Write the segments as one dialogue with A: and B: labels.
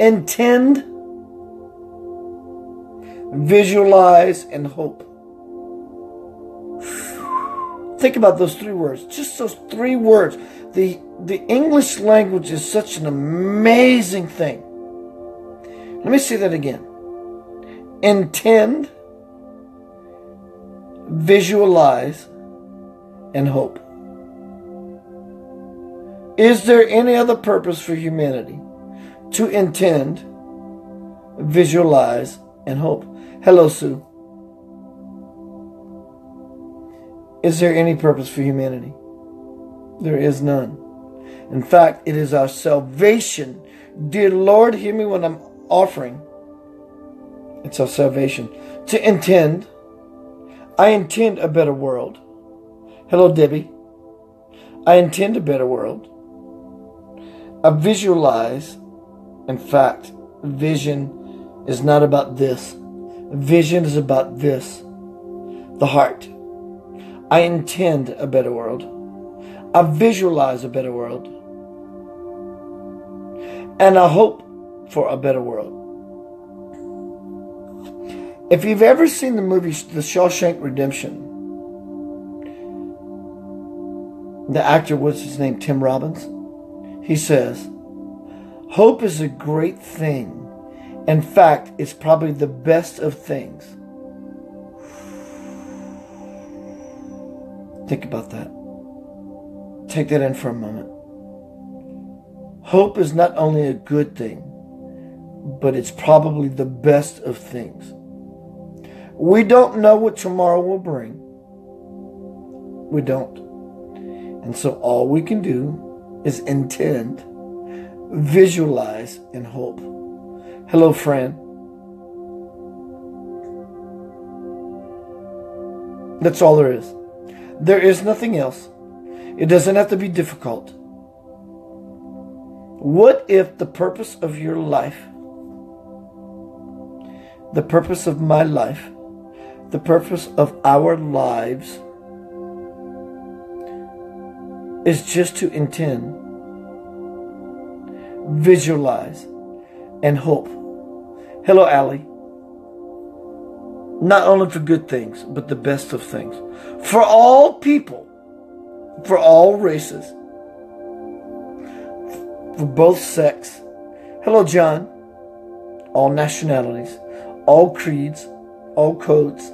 A: intend, visualize, and hope. Think about those three words. Just those three words. The, the English language is such an amazing thing. Let me say that again. Intend, visualize, and hope. Is there any other purpose for humanity? To intend, visualize, and hope. Hello, Sue. Is there any purpose for humanity? There is none. In fact, it is our salvation. Dear Lord, hear me when I'm offering. It's our salvation. To intend, I intend a better world. Hello, Debbie. I intend a better world. I visualize. In fact, vision is not about this. Vision is about this the heart. I intend a better world. I visualize a better world. And I hope for a better world. If you've ever seen the movie The Shawshank Redemption, the actor, what's his name, Tim Robbins, he says, Hope is a great thing. In fact, it's probably the best of things. Think about that. Take that in for a moment. Hope is not only a good thing, but it's probably the best of things. We don't know what tomorrow will bring. We don't. And so all we can do is intend, visualize, and hope. Hello, friend. That's all there is. There is nothing else. It doesn't have to be difficult. What if the purpose of your life, the purpose of my life, the purpose of our lives is just to intend, visualize, and hope? Hello, Allie not only for good things, but the best of things. For all people, for all races, for both sex. Hello, John. All nationalities, all creeds, all codes.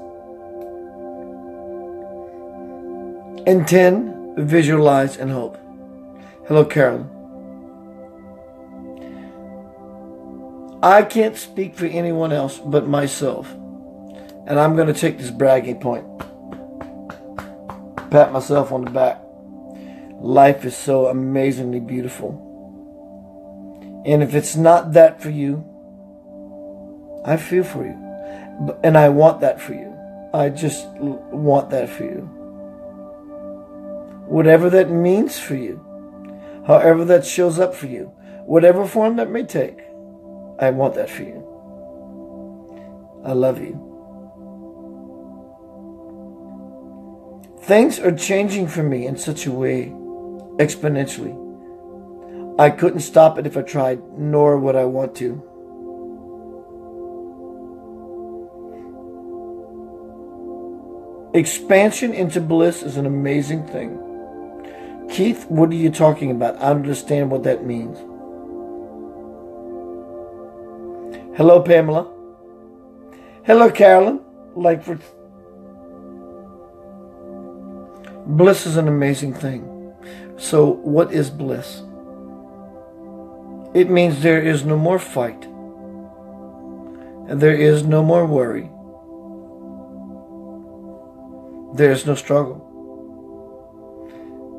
A: Intend, visualize, and hope. Hello, Carolyn. I can't speak for anyone else but myself. And I'm going to take this bragging point. Pat myself on the back. Life is so amazingly beautiful. And if it's not that for you, I feel for you. And I want that for you. I just want that for you. Whatever that means for you, however that shows up for you, whatever form that may take, I want that for you. I love you. Things are changing for me in such a way, exponentially. I couldn't stop it if I tried, nor would I want to. Expansion into bliss is an amazing thing. Keith, what are you talking about? I understand what that means. Hello, Pamela. Hello, Carolyn. Langford Bliss is an amazing thing. So, what is bliss? It means there is no more fight, and there is no more worry, there is no struggle,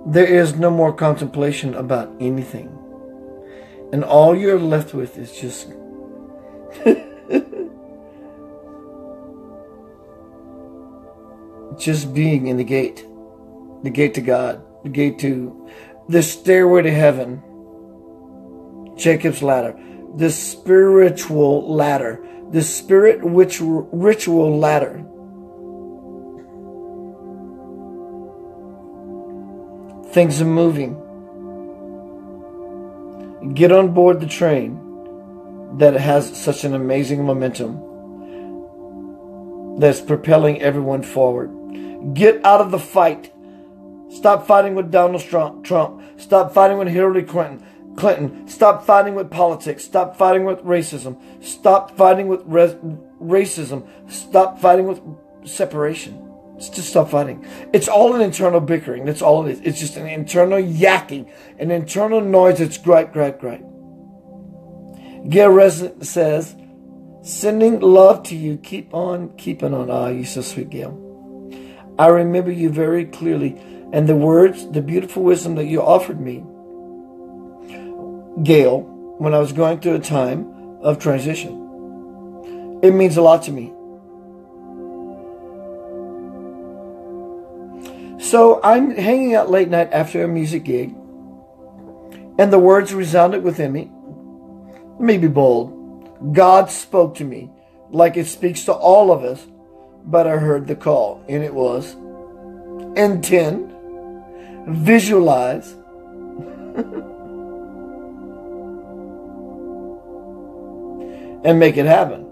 A: there is no more contemplation about anything, and all you're left with is just. just being in the gate the gate to God, the gate to the stairway to heaven, Jacob's ladder, the spiritual ladder, the spirit which ritual ladder. Things are moving. Get on board the train. That it has such an amazing momentum that's propelling everyone forward. Get out of the fight. Stop fighting with Donald Trump. Stop fighting with Hillary Clinton. Clinton. Stop fighting with politics. Stop fighting with racism. Stop fighting with racism. Stop fighting with separation. Just stop fighting. It's all an internal bickering. That's all it is. It's just an internal yakking, an internal noise that's gripe, gripe, gripe. Gail says, sending love to you. Keep on keeping on. Ah, you're so sweet, Gail. I remember you very clearly and the words, the beautiful wisdom that you offered me, Gail, when I was going through a time of transition. It means a lot to me. So I'm hanging out late night after a music gig, and the words resounded within me. Let me be bold. God spoke to me like it speaks to all of us, but I heard the call, and it was intend, visualize, and make it happen.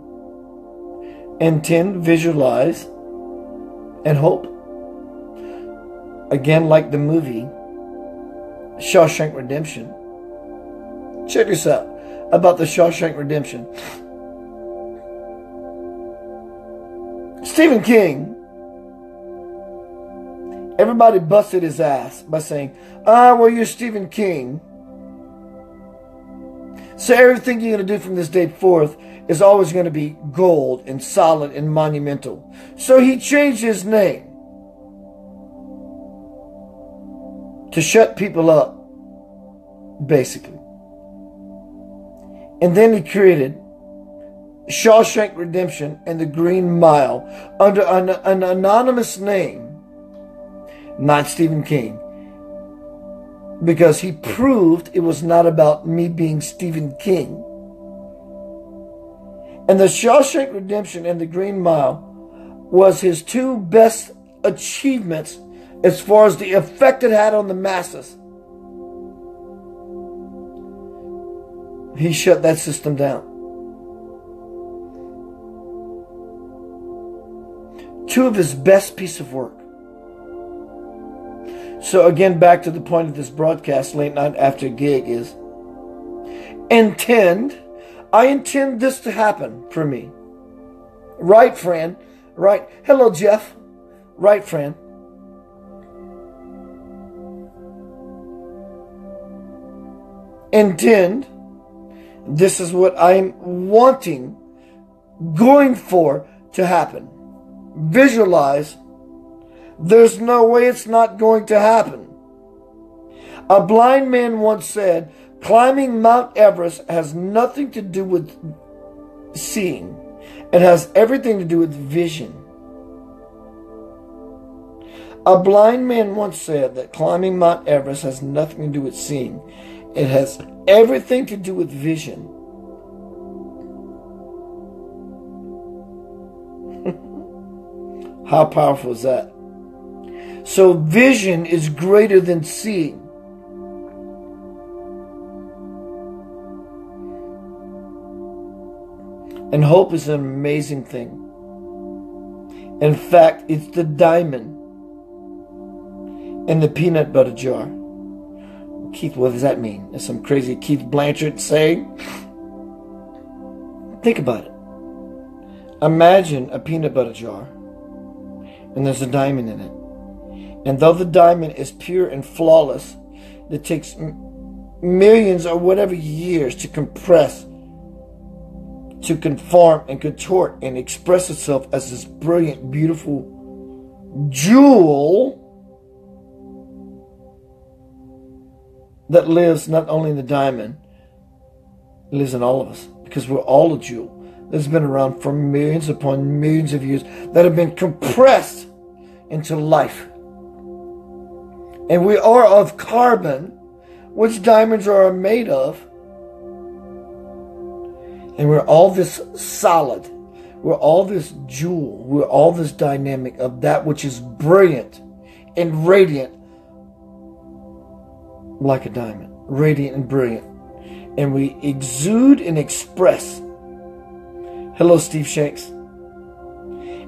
A: Intend, visualize, and hope. Again, like the movie Shawshank Redemption. Check this out about the Shawshank Redemption. Stephen King, everybody busted his ass by saying, ah, well, you're Stephen King. So everything you're going to do from this day forth is always going to be gold and solid and monumental. So he changed his name. to shut people up, basically. And then he created Shawshank Redemption and the Green Mile under an, an anonymous name, not Stephen King, because he proved it was not about me being Stephen King. And the Shawshank Redemption and the Green Mile was his two best achievements as far as the effect it had on the masses. He shut that system down. Two of his best piece of work. So again, back to the point of this broadcast, late night after gig is intend. I intend this to happen for me. Right, friend. Right. Hello, Jeff. Right, friend. intend. This is what I'm wanting, going for to happen. Visualize. There's no way it's not going to happen. A blind man once said, climbing Mount Everest has nothing to do with seeing. It has everything to do with vision. A blind man once said that climbing Mount Everest has nothing to do with seeing. It has everything to do with vision. How powerful is that? So, vision is greater than seeing. And hope is an amazing thing. In fact, it's the diamond in the peanut butter jar. Keith, what does that mean? Is some crazy Keith Blanchard saying? Think about it. Imagine a peanut butter jar, and there's a diamond in it. And though the diamond is pure and flawless, it takes millions or whatever years to compress, to conform and contort and express itself as this brilliant, beautiful jewel that lives not only in the diamond, lives in all of us because we're all a jewel that's been around for millions upon millions of years that have been compressed into life. And we are of carbon, which diamonds are made of. And we're all this solid. We're all this jewel. We're all this dynamic of that which is brilliant and radiant like a diamond, radiant and brilliant. and we exude and express. Hello, Steve Shanks.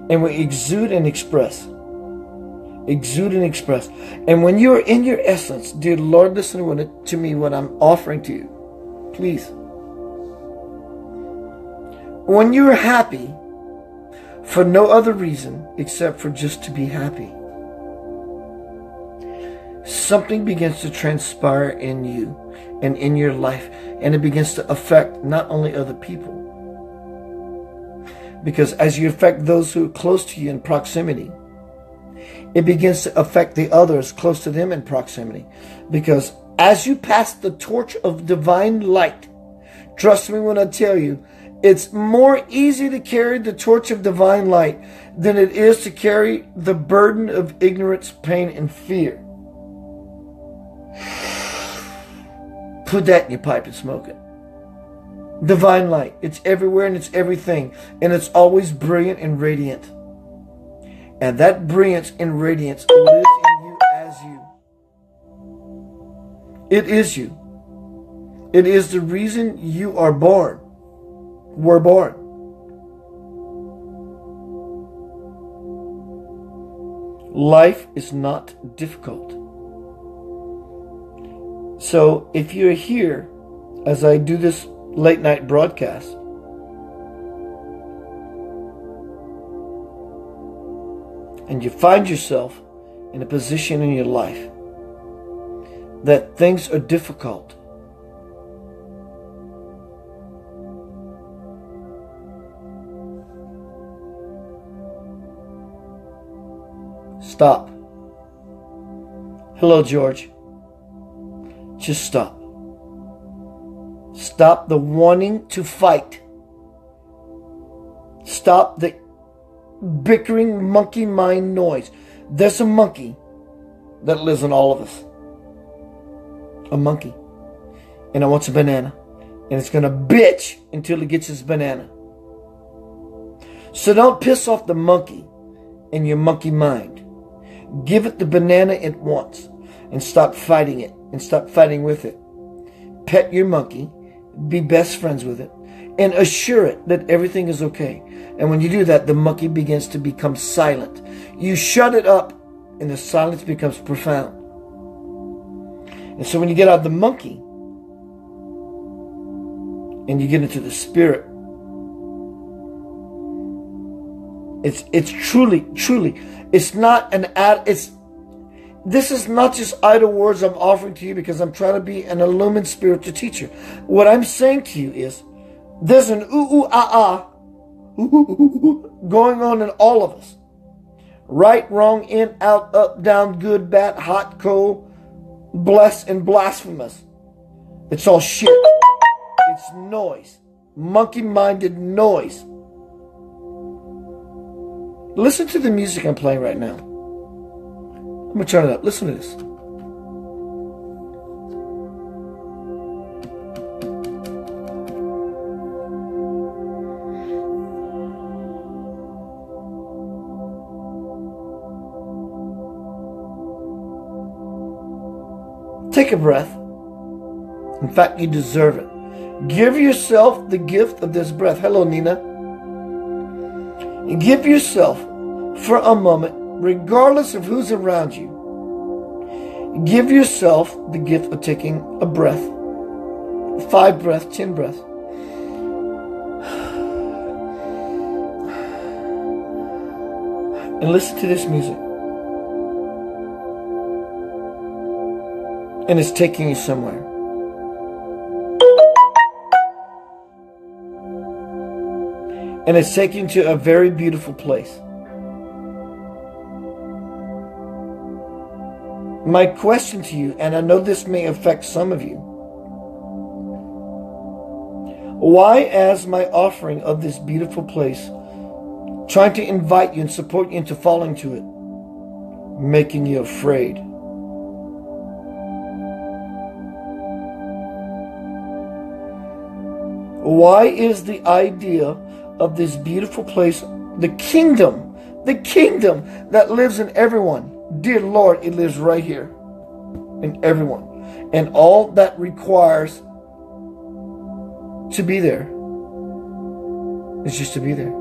A: And we exude and express. Exude and express. And when you're in your essence, dear Lord, listen to me what I'm offering to you. Please. When you're happy, for no other reason except for just to be happy, something begins to transpire in you and in your life, and it begins to affect not only other people, because as you affect those who are close to you in proximity, it begins to affect the others close to them in proximity. Because as you pass the torch of divine light, trust me when I tell you, it's more easy to carry the torch of divine light than it is to carry the burden of ignorance, pain, and fear. Put that in your pipe and smoke it. Divine light. It's everywhere and it's everything. And it's always brilliant and radiant. And that brilliance and radiance lives in you as you. It is you. It is the reason you are born. Were born. Life is not difficult. So if you're here as I do this late night broadcast, and you find yourself in a position in your life that things are difficult, stop. Hello, George. Just stop. Stop the wanting to fight. Stop the bickering monkey mind noise. There's a monkey that lives in all of us. A monkey. And it wants a banana. And it's going to bitch until it gets its banana. So don't piss off the monkey in your monkey mind. Give it the banana it wants and stop fighting it and stop fighting with it. Pet your monkey, be best friends with it, and assure it that everything is okay. And when you do that, the monkey begins to become silent. You shut it up, and the silence becomes profound. And so when you get out the monkey and you get into the spirit, it's it's truly, truly, it's not an ad, it's this is not just idle words I'm offering to you because I'm trying to be an illumined spiritual teacher. What I'm saying to you is there's an ooh ooh ah ah going on in all of us. Right, wrong, in, out, up, down, good, bad, hot, cold, blessed, and blasphemous. It's all shit. It's noise. Monkey minded noise. Listen to the music I'm playing right now. I'm going to turn it up. Listen to this. Take a breath. In fact, you deserve it. Give yourself the gift of this breath. Hello, Nina. Give yourself for a moment, regardless of who's around you, give yourself the gift of taking a breath. Five breaths, ten breaths. And listen to this music. and it's taking you somewhere. And it's taking you to a very beautiful place. My question to you, and I know this may affect some of you, why, as my offering of this beautiful place, trying to invite you and support you into falling to it, making you afraid? Why is the idea of this beautiful place, the kingdom, the kingdom that lives in everyone? Dear Lord, it lives right here in everyone. And all that requires to be there is just to be there.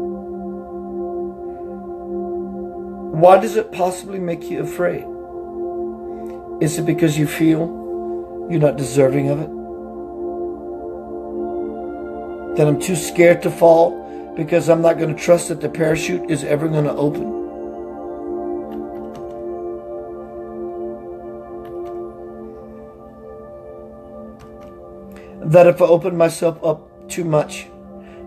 A: Why does it possibly make you afraid? Is it because you feel you're not deserving of it? That I'm too scared to fall because I'm not going to trust that the parachute is ever going to open? That if I open myself up too much,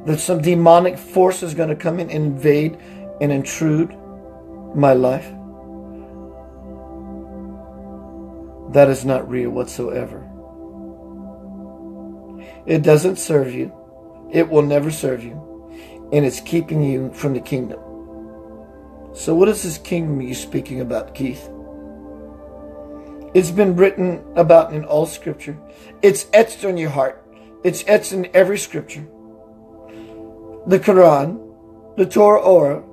A: that some demonic force is going to come in and invade and intrude my life? That is not real whatsoever. It doesn't serve you. It will never serve you. And it's keeping you from the kingdom. So, what is this kingdom you're speaking about, Keith? It's been written about in all scripture. It's etched on your heart. It's etched in every scripture. The Quran, the Torah Ora,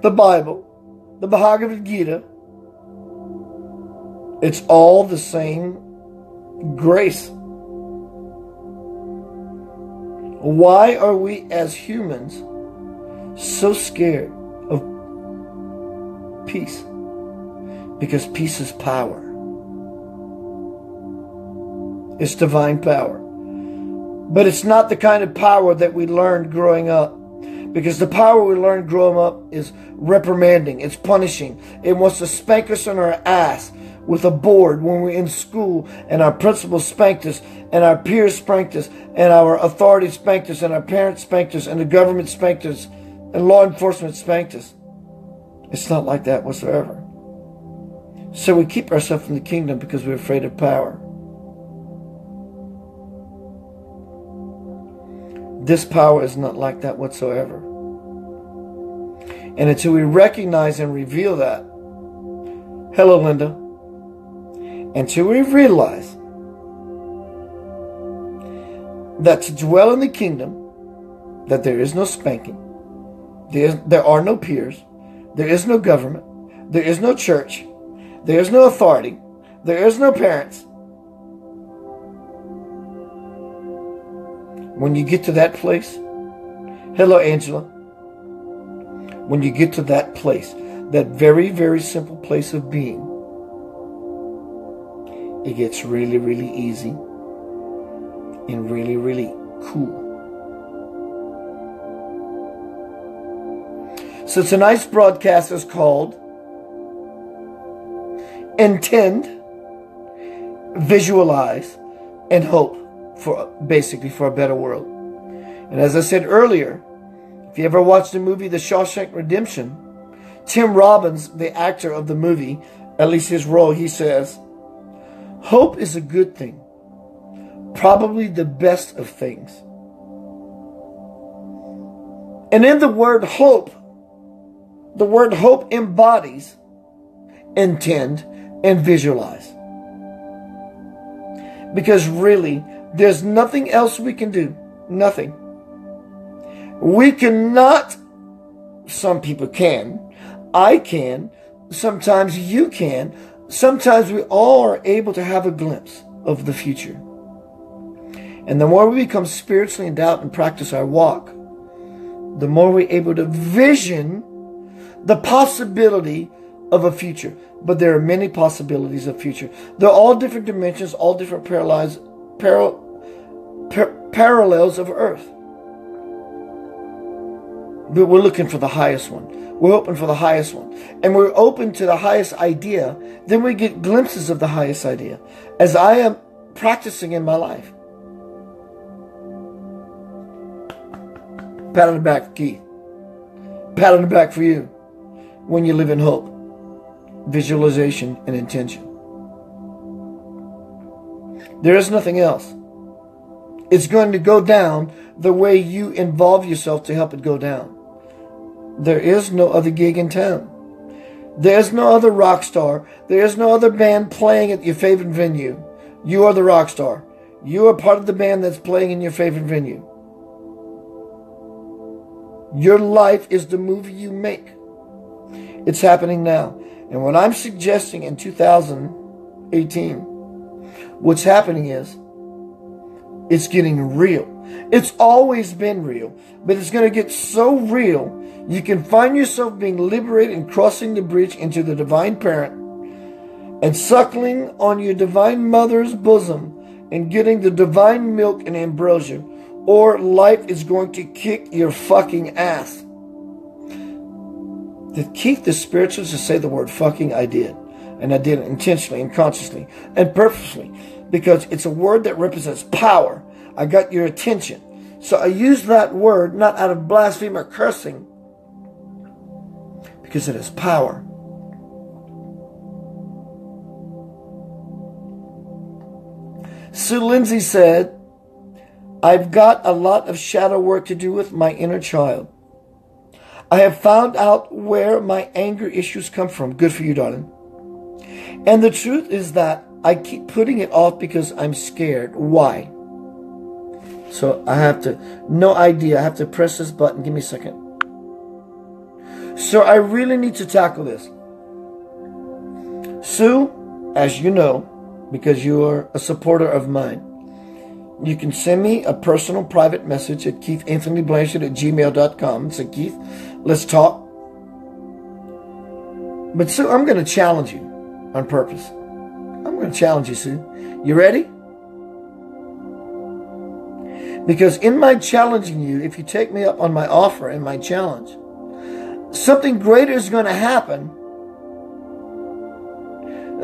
A: the Bible, the Bhagavad Gita, it's all the same grace. Why are we as humans so scared of peace? Because peace is power. It's divine power. But it's not the kind of power that we learned growing up. Because the power we learned growing up is reprimanding, it's punishing. It wants to spank us on our ass with a board when we're in school and our principal spanked us and our peers spanked us and our authorities spanked us and our parents spanked us and the government spanked us and law enforcement spanked us. It's not like that whatsoever. So we keep ourselves in the kingdom because we're afraid of power. This power is not like that whatsoever. And until we recognize and reveal that, hello, Linda, until we realize that to dwell in the kingdom, that there is no spanking, there, is, there are no peers, there is no government, there is no church, there is no authority, there is no parents, When you get to that place, hello, Angela. When you get to that place, that very, very simple place of being, it gets really, really easy and really, really cool. So tonight's broadcast is called Intend, Visualize, and Hope for basically for a better world. And as I said earlier, if you ever watched the movie The Shawshank Redemption, Tim Robbins, the actor of the movie, at least his role, he says, Hope is a good thing, probably the best of things. And in the word hope, the word hope embodies intend and visualize. Because really, there's nothing else we can do. Nothing. We cannot, some people can, I can, sometimes you can, sometimes we all are able to have a glimpse of the future. And the more we become spiritually endowed and practice our walk, the more we're able to vision the possibility of a future. But there are many possibilities of future. They're all different dimensions, all different paralyzed par- par- parallels of earth. But we're looking for the highest one. We're open for the highest one. And we're open to the highest idea. Then we get glimpses of the highest idea. As I am practicing in my life. Pat on the back for Keith. Pat on the back for you. When you live in hope, visualization, and intention. There is nothing else. It's going to go down the way you involve yourself to help it go down. There is no other gig in town. There's no other rock star. There is no other band playing at your favorite venue. You are the rock star. You are part of the band that's playing in your favorite venue. Your life is the movie you make. It's happening now. And what I'm suggesting in 2018 What's happening is it's getting real. It's always been real, but it's going to get so real you can find yourself being liberated and crossing the bridge into the divine parent and suckling on your divine mother's bosom and getting the divine milk and ambrosia, or life is going to kick your fucking ass. To keep the spirituals to say the word fucking, I did. And I did it intentionally and consciously and purposely because it's a word that represents power. I got your attention. So I use that word not out of blasphemy or cursing because it has power. Sue Lindsay said, I've got a lot of shadow work to do with my inner child. I have found out where my anger issues come from. Good for you, darling. And the truth is that I keep putting it off because I'm scared. Why? So I have to, no idea. I have to press this button. Give me a second. So I really need to tackle this. Sue, as you know, because you are a supporter of mine, you can send me a personal private message at keithanthonyblanchard at gmail.com. Say, Keith, let's talk. But Sue, I'm going to challenge you on purpose. I'm going to challenge you, Sue. You ready? Because in my challenging you, if you take me up on my offer and my challenge, something greater is going to happen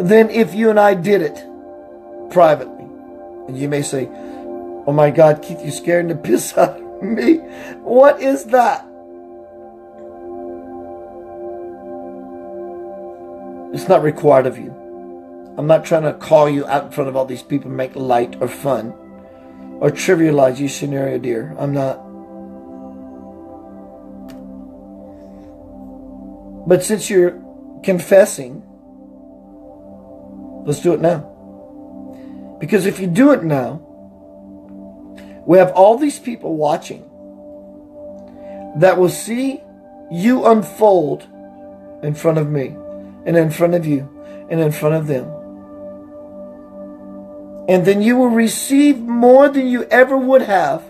A: than if you and I did it privately. And you may say, Oh my God, Keith, you're scaring the piss out of me. What is that? It's not required of you. I'm not trying to call you out in front of all these people and make light or fun or trivialize your scenario, dear. I'm not. But since you're confessing, let's do it now. Because if you do it now, we have all these people watching that will see you unfold in front of me and in front of you and in front of them. And then you will receive more than you ever would have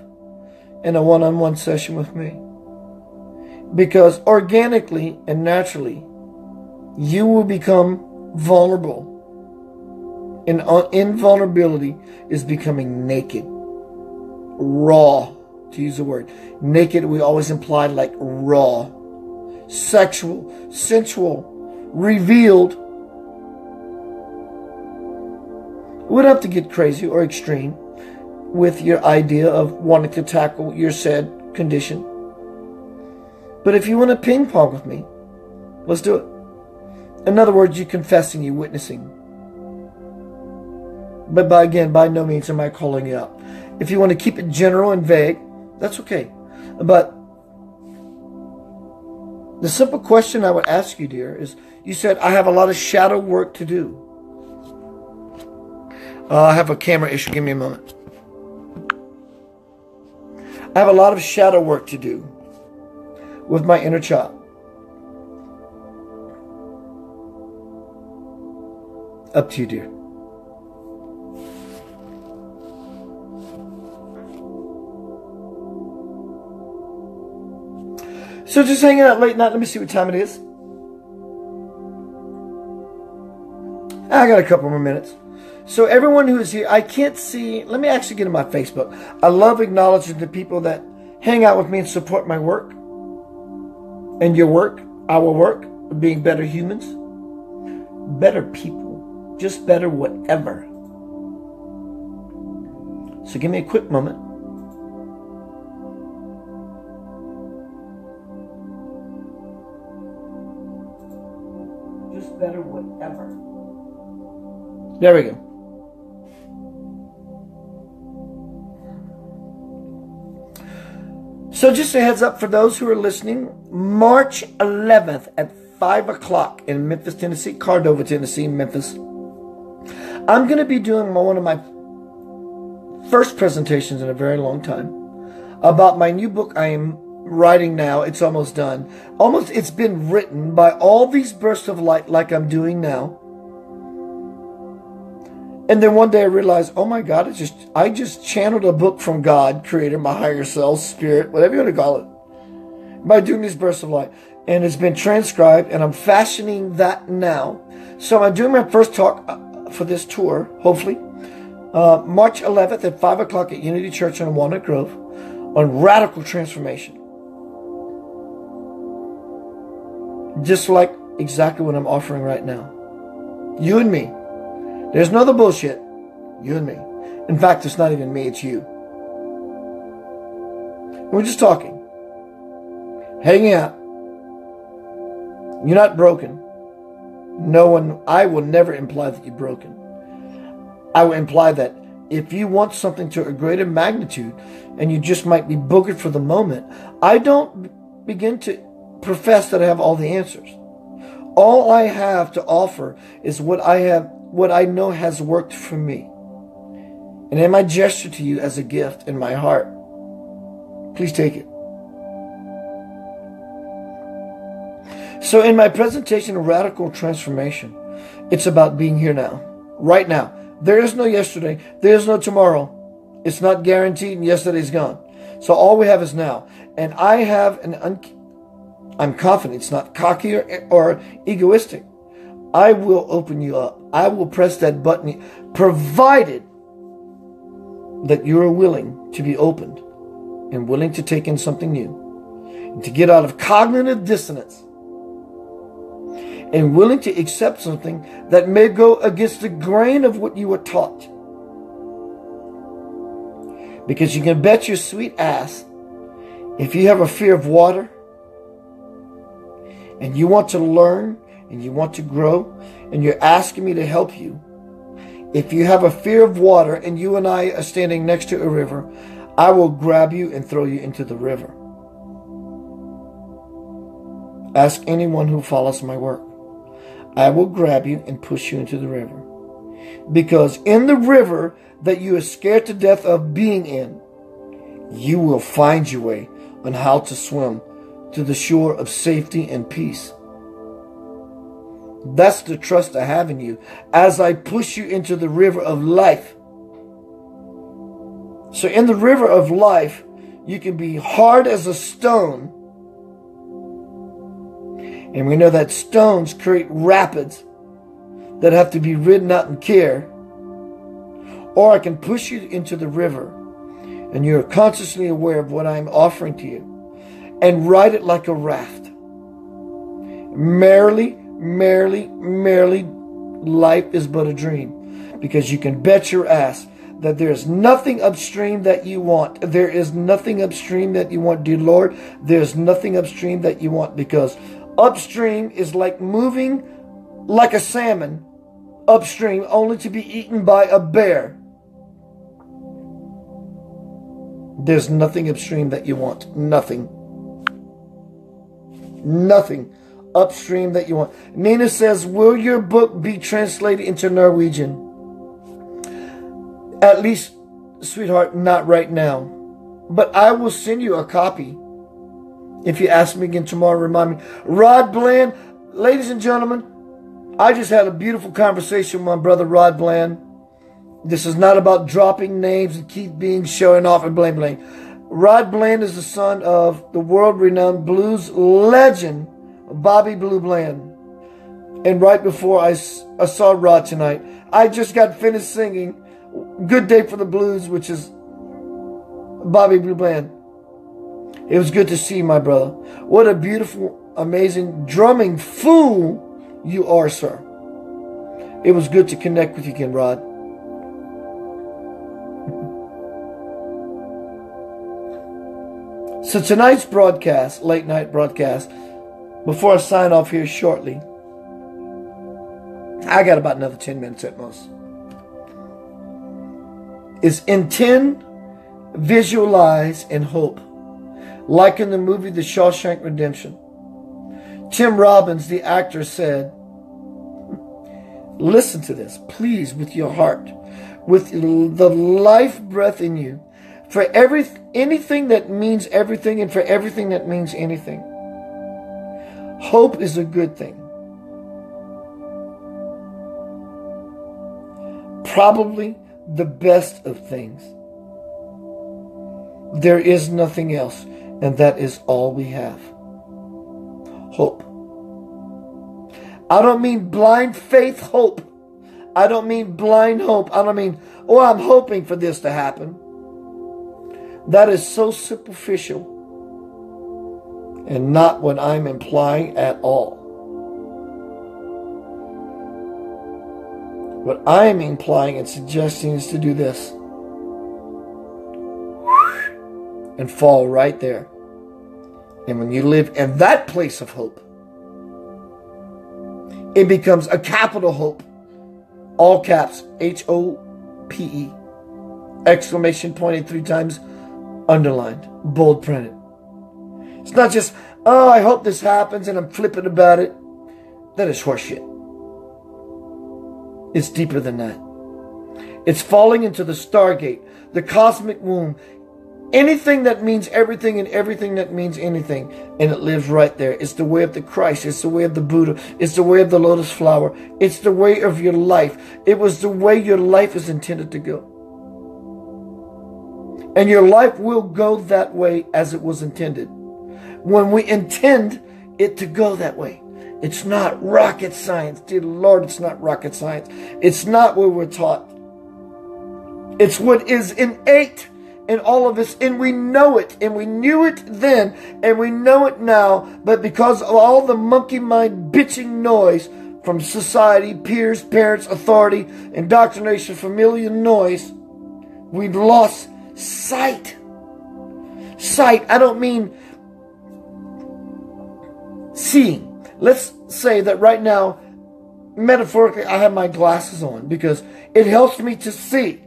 A: in a one on one session with me. Because organically and naturally, you will become vulnerable. And uh, invulnerability is becoming naked, raw, to use the word. Naked, we always imply like raw, sexual, sensual, revealed would have to get crazy or extreme with your idea of wanting to tackle your said condition. But if you want to ping pong with me, let's do it. In other words, you confessing, you witnessing. But by again, by no means am I calling you out. If you want to keep it general and vague, that's okay. But the simple question I would ask you, dear, is you said, I have a lot of shadow work to do. Uh, I have a camera issue. Give me a moment. I have a lot of shadow work to do with my inner child. Up to you, dear. So just hanging out late night. Let me see what time it is. I got a couple more minutes. So everyone who is here, I can't see. Let me actually get in my Facebook. I love acknowledging the people that hang out with me and support my work and your work, our work, being better humans, better people, just better whatever. So give me a quick moment. Better whatever. There we go. So, just a heads up for those who are listening March 11th at 5 o'clock in Memphis, Tennessee, Cordova, Tennessee, Memphis. I'm going to be doing one of my first presentations in a very long time about my new book I am writing now. It's almost done. Almost, it's been written by all these bursts of light, like I'm doing now. And then one day I realized, oh my God, I just I just channeled a book from God, Creator, my higher self, Spirit, whatever you want to call it, by doing these bursts of light. And it's been transcribed, and I'm fashioning that now. So I'm doing my first talk uh, for this tour, hopefully, uh, March 11th at 5 o'clock at Unity Church on Walnut Grove on radical transformation. Just like exactly what I'm offering right now. You and me. There's no other bullshit. You and me. In fact, it's not even me, it's you. We're just talking, hanging out. You're not broken. No one, I will never imply that you're broken. I will imply that if you want something to a greater magnitude and you just might be boogered for the moment, I don't begin to profess that I have all the answers. All I have to offer is what I have what I know has worked for me. And in my gesture to you as a gift in my heart, please take it. So, in my presentation of radical transformation, it's about being here now, right now. There is no yesterday, there is no tomorrow. It's not guaranteed, and yesterday's gone. So, all we have is now. And I have an, un- I'm confident it's not cocky or, or egoistic. I will open you up. I will press that button, provided that you are willing to be opened and willing to take in something new and to get out of cognitive dissonance and willing to accept something that may go against the grain of what you were taught. Because you can bet your sweet ass if you have a fear of water and you want to learn and you want to grow and you're asking me to help you, if you have a fear of water and you and I are standing next to a river, I will grab you and throw you into the river. Ask anyone who follows my work. I will grab you and push you into the river. Because in the river that you are scared to death of being in, you will find your way on how to swim to the shore of safety and peace. That's the trust I have in you as I push you into the river of life. So, in the river of life, you can be hard as a stone. And we know that stones create rapids that have to be ridden out in care. Or I can push you into the river and you're consciously aware of what I'm offering to you and ride it like a raft. Merrily merrily, merrily, life is but a dream. Because you can bet your ass that there is nothing upstream that you want. There is nothing upstream that you want, dear Lord. There's nothing upstream that you want because upstream is like moving like a salmon upstream only to be eaten by a bear. There's nothing upstream that you want. Nothing. Nothing upstream that you want. Nina says, Will your book be translated into Norwegian? At least, sweetheart, not right now. But I will send you a copy. If you ask me again tomorrow, remind me. Rod Bland, ladies and gentlemen, I just had a beautiful conversation with my brother Rod Bland. This is not about dropping names and keep being showing off and blame blame. Rod Bland is the son of the world renowned blues legend Bobby Blue Bland. And right before I, I saw Rod tonight, I just got finished singing Good Day for the Blues, which is Bobby Blue Bland. It was good to see you, my brother. What a beautiful, amazing drumming fool you are, sir. It was good to connect with you again, Rod. So tonight's broadcast, late night broadcast, before I sign off here shortly, I got about another 10 minutes at most. Is intend, visualize, and hope. Like in the movie The Shawshank Redemption. Tim Robbins, the actor, said, Listen to this, please, with your heart, with the life breath in you, for every anything that means everything and for everything that means anything. Hope is a good thing. probably the best of things. There is nothing else, and that is all we have. Hope. I don't mean blind faith hope. I don't mean blind hope. I don't mean, oh, I'm hoping for this to happen. That is so superficial and not what I'm implying at all. What I am implying and suggesting is to do this and fall right there. And when you live in that place of hope, it becomes a capital hope. All caps, H O P E. Exclamation pointed three times, underlined, bold printed. It's not just, oh, I hope this happens and I'm flippant about it. That is horseshit. It's deeper than that. It's falling into the stargate, the cosmic womb, anything that means everything and everything that means anything. And it lives right there. It's the way of the Christ. It's the way of the Buddha. It's the way of the lotus flower. It's the way of your life. It was the way your life is intended to go. And your life will go that way as it was intended. When we intend it to go that way. It's not rocket science. Dear Lord, it's not rocket science. It's not what we're taught. It's what is innate in all of us, and we know it, and we knew it then, and we know it now, but because of all the monkey mind bitching noise from society, peers, parents, authority, indoctrination, familial noise, we've lost sight. Sight, I don't mean seeing. Let's say that right now, metaphorically, I have my glasses on because it helps me to see.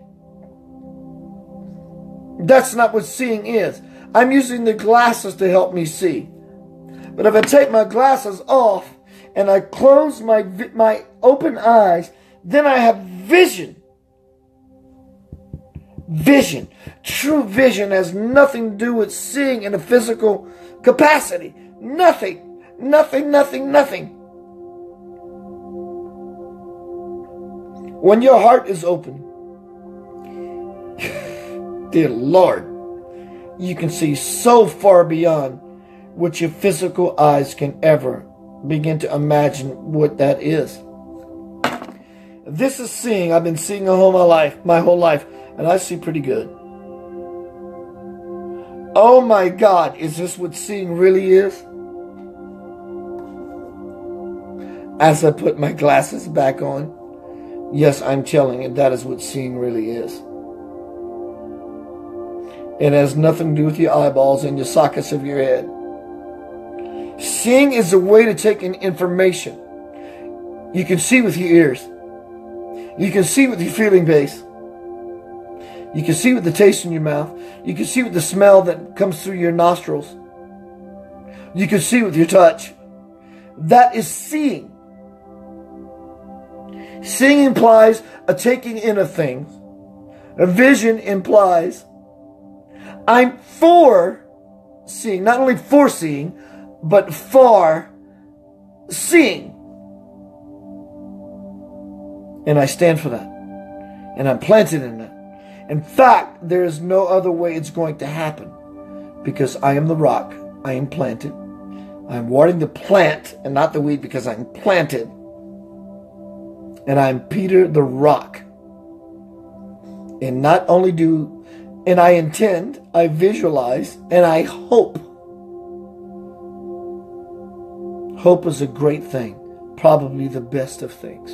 A: That's not what seeing is. I'm using the glasses to help me see. But if I take my glasses off and I close my my open eyes, then I have vision. Vision. True vision has nothing to do with seeing in a physical capacity. Nothing. Nothing, nothing, nothing. When your heart is open, dear Lord, you can see so far beyond what your physical eyes can ever begin to imagine what that is. This is seeing. I've been seeing all my life, my whole life, and I see pretty good. Oh my God, is this what seeing really is? as I put my glasses back on. Yes, I'm telling you, that is what seeing really is. It has nothing to do with your eyeballs and your sockets of your head. Seeing is a way to take in information. You can see with your ears. You can see with your feeling base. You can see with the taste in your mouth. You can see with the smell that comes through your nostrils. You can see with your touch. That is seeing. Seeing implies a taking in of things. A vision implies I'm for seeing, not only for seeing, but far seeing. And I stand for that. And I'm planted in that. In fact, there is no other way it's going to happen because I am the rock. I am planted. I'm watering the plant and not the weed because I'm planted and I'm Peter the Rock. And not only do, and I intend, I visualize, and I hope. Hope is a great thing, probably the best of things.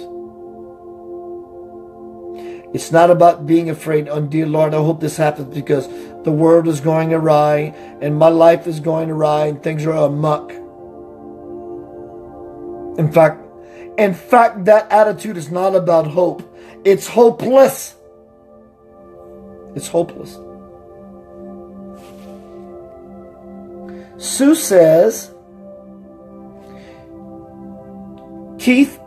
A: It's not about being afraid, oh dear Lord, I hope this happens because the world is going awry and my life is going awry and things are amuck. In fact, in fact, that attitude is not about hope. It's hopeless. It's hopeless. Sue says, Keith,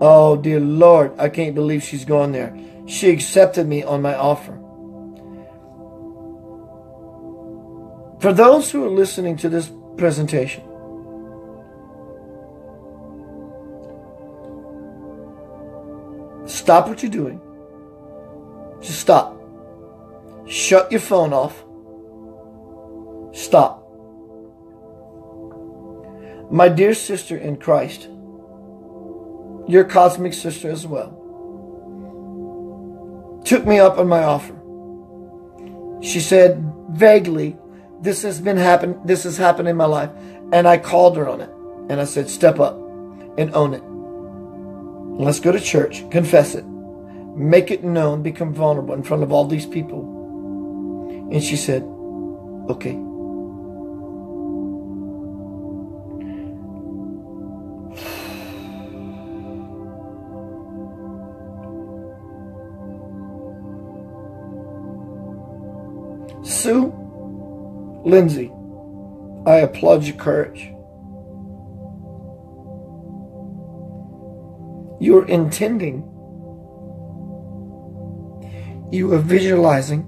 A: oh dear Lord, I can't believe she's gone there. She accepted me on my offer. For those who are listening to this presentation, Stop what you're doing. Just stop. Shut your phone off. Stop. My dear sister in Christ, your cosmic sister as well, took me up on my offer. She said vaguely, this has been happen this has happened in my life. And I called her on it. And I said, step up and own it. Let's go to church, confess it, make it known, become vulnerable in front of all these people. And she said, okay. Sue Lindsay, I applaud your courage. You're intending, you are visualizing,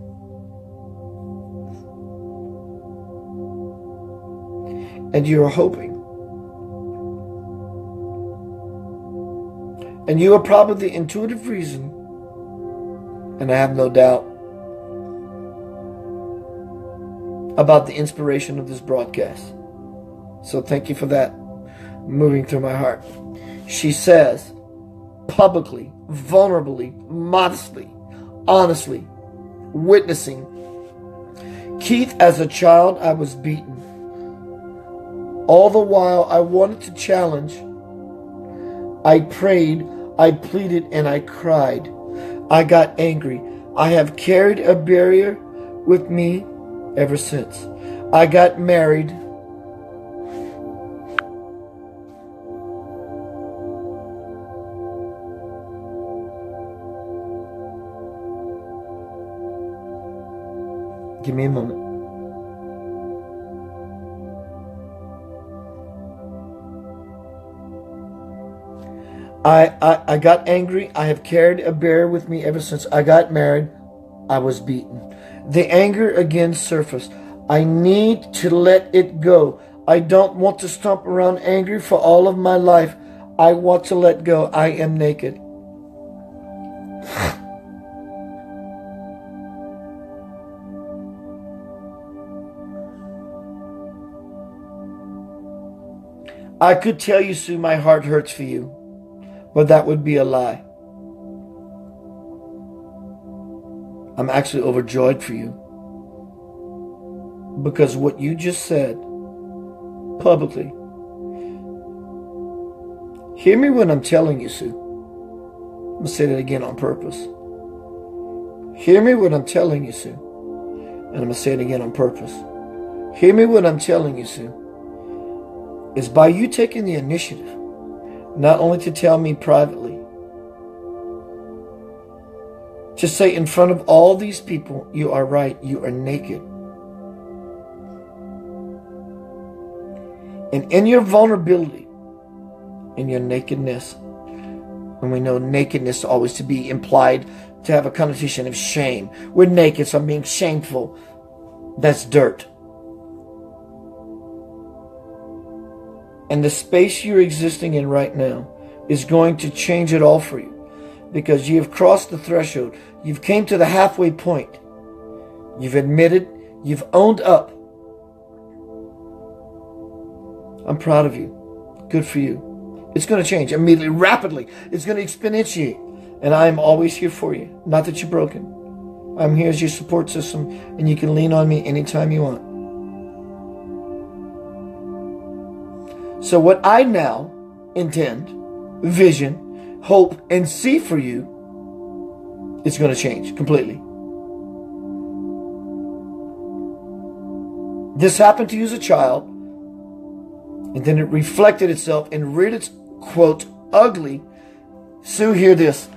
A: and you are hoping. And you are probably the intuitive reason, and I have no doubt about the inspiration of this broadcast. So thank you for that moving through my heart. She says, publicly, vulnerably, modestly, honestly, witnessing, Keith, as a child, I was beaten. All the while, I wanted to challenge. I prayed, I pleaded, and I cried. I got angry. I have carried a barrier with me ever since. I got married. Give me a moment. I, I, I got angry. I have carried a bear with me ever since I got married. I was beaten. The anger again surfaced. I need to let it go. I don't want to stomp around angry for all of my life. I want to let go. I am naked. I could tell you, Sue, my heart hurts for you, but that would be a lie. I'm actually overjoyed for you. Because what you just said publicly, hear me when I'm telling you, Sue. I'm going to say that again on purpose. Hear me when I'm telling you, Sue. And I'm going to say it again on purpose. Hear me when I'm telling you, Sue. Is by you taking the initiative, not only to tell me privately, to say in front of all these people, you are right, you are naked. And in your vulnerability, in your nakedness, and we know nakedness always to be implied to have a connotation of shame. We're naked, so I'm being shameful. That's dirt. And the space you're existing in right now is going to change it all for you because you have crossed the threshold. You've came to the halfway point. You've admitted, you've owned up. I'm proud of you. Good for you. It's going to change immediately, rapidly. It's going to exponentiate. And I am always here for you. Not that you're broken. I'm here as your support system, and you can lean on me anytime you want. So, what I now intend, vision, hope, and see for you, it's going to change completely. This happened to you as a child, and then it reflected itself and reared its quote ugly. Sue, hear this.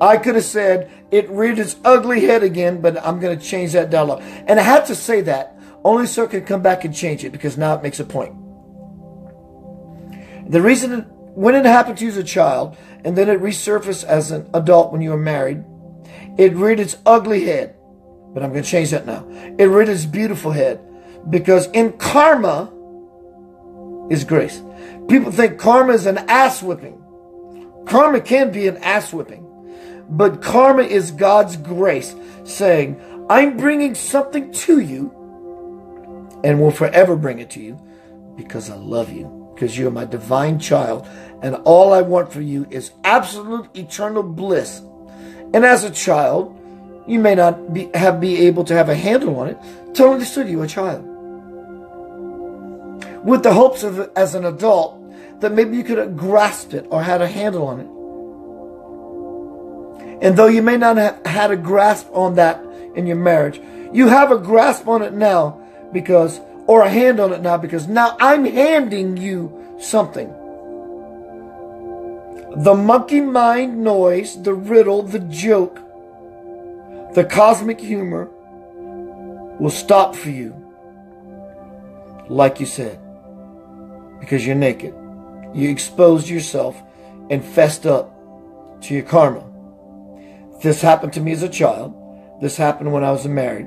A: I could have said it reared its ugly head again, but I'm going to change that dialogue. And I had to say that only so I could come back and change it because now it makes a point. The reason when it happened to you as a child, and then it resurfaced as an adult when you were married, it reared its ugly head. But I'm going to change that now. It reared its beautiful head. Because in karma is grace. People think karma is an ass whipping. Karma can be an ass whipping. But karma is God's grace saying, I'm bringing something to you and will forever bring it to you because I love you, because you're my divine child. And all I want for you is absolute eternal bliss. And as a child, you may not be, have, be able to have a handle on it. Tell understood you a child. With the hopes of, as an adult, that maybe you could have grasped it or had a handle on it. And though you may not have had a grasp on that in your marriage, you have a grasp on it now because, or a hand on it now because now I'm handing you something. The monkey mind noise, the riddle, the joke, the cosmic humor will stop for you. Like you said, because you're naked. You exposed yourself and fessed up to your karma. This happened to me as a child. This happened when I was married.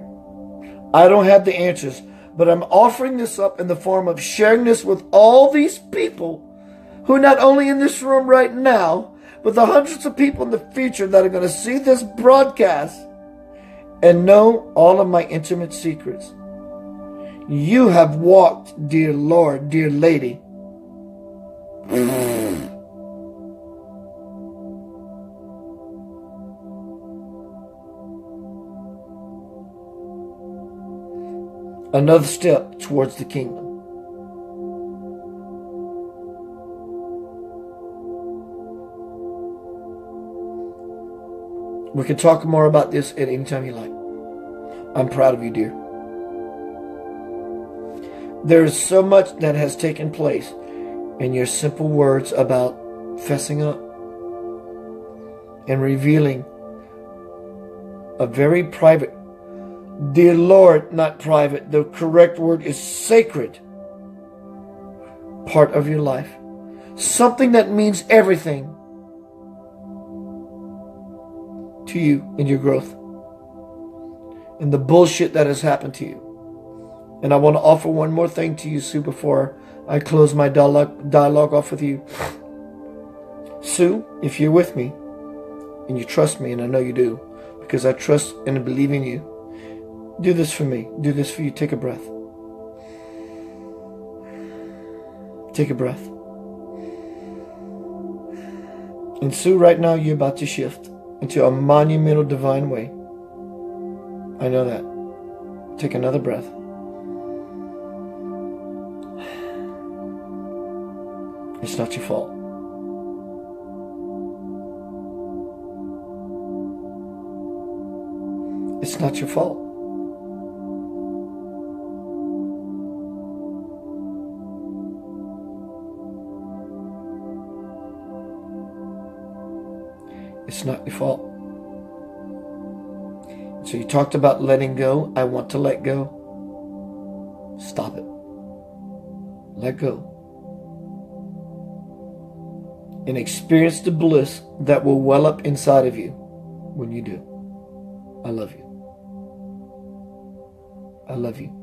A: I don't have the answers, but I'm offering this up in the form of sharing this with all these people who are not only in this room right now, but the hundreds of people in the future that are going to see this broadcast and know all of my intimate secrets. You have walked, dear Lord, dear lady, Another step towards the kingdom. We can talk more about this at any time you like. I'm proud of you, dear. There is so much that has taken place in your simple words about fessing up and revealing a very private, dear Lord, not private, the correct word is sacred part of your life. Something that means everything to you in your growth and the bullshit that has happened to you. And I want to offer one more thing to you, Sue, before I close my dialogue, dialogue off with you. Sue, if you're with me and you trust me, and I know you do, because I trust and believe in you, do this for me. Do this for you. Take a breath. Take a breath. And Sue, right now you're about to shift into a monumental divine way. I know that. Take another breath. It's not your fault. It's not your fault. It's not your fault. So you talked about letting go. I want to let go. Stop it. Let go and experience the bliss that will well up inside of you when you do. I love you. I love you.